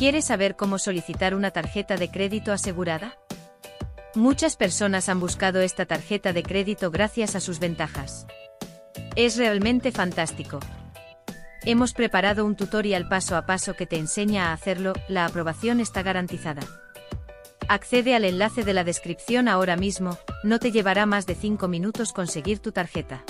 ¿Quieres saber cómo solicitar una tarjeta de crédito asegurada? Muchas personas han buscado esta tarjeta de crédito gracias a sus ventajas. Es realmente fantástico. Hemos preparado un tutorial paso a paso que te enseña a hacerlo, la aprobación está garantizada. Accede al enlace de la descripción ahora mismo, no te llevará más de 5 minutos conseguir tu tarjeta.